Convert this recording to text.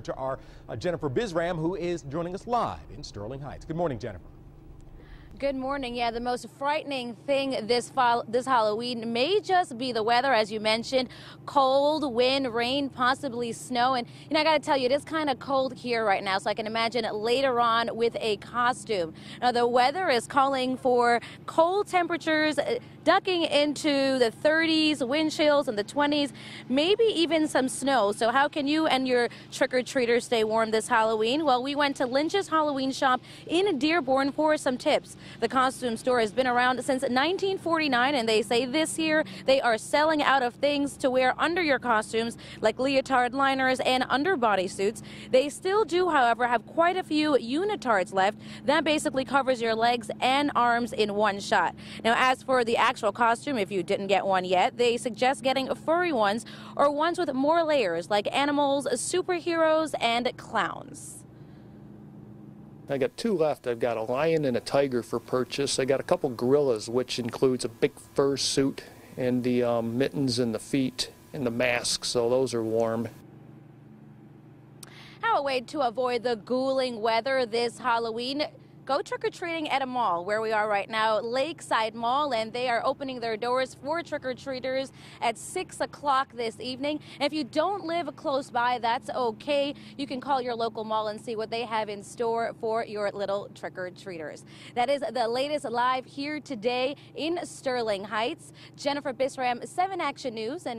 to our uh, Jennifer Bisram, who is joining us live in Sterling Heights. Good morning, Jennifer. Good morning. Yeah, the most frightening thing this fall, this Halloween may just be the weather, as you mentioned, cold, wind, rain, possibly snow. And you know, I got to tell you, it is kind of cold here right now, so I can imagine later on with a costume. Now, the weather is calling for cold temperatures, uh, ducking into the 30s, wind chills in the 20s, maybe even some snow. So, how can you and your trick or treaters stay warm this Halloween? Well, we went to Lynch's Halloween shop in Dearborn for some tips. The costume store has been around since 1949, and they say this year they are selling out of things to wear under your costumes, like leotard liners and underbody suits. They still do, however, have quite a few unitards left. That basically covers your legs and arms in one shot. Now, as for the actual costume, if you didn't get one yet, they suggest getting furry ones or ones with more layers, like animals, superheroes, and clowns. I got two left. I've got a lion and a tiger for purchase. I got a couple gorillas, which includes a big fur suit and the um, mittens and the feet and the mask, so those are warm. How a way to avoid the ghouling weather this Halloween go trick or treating at a mall where we are right now, Lakeside Mall, and they are opening their doors for trick or treaters at 6 o'clock this evening. If you don't live close by, that's okay. You can call your local mall and see what they have in store for your little trick or treaters. That is the latest live here today in Sterling Heights. Jennifer Bisram, 7 Action News. and